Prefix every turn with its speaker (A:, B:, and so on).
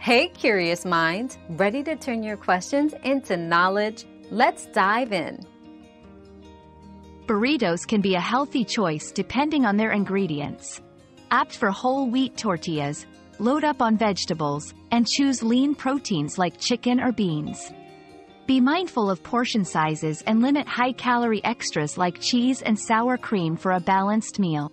A: Hey, curious minds, ready to turn your questions into knowledge? Let's dive in.
B: Burritos can be a healthy choice depending on their ingredients. Opt for whole wheat tortillas, load up on vegetables, and choose lean proteins like chicken or beans. Be mindful of portion sizes and limit high-calorie extras like cheese and sour cream for a balanced meal.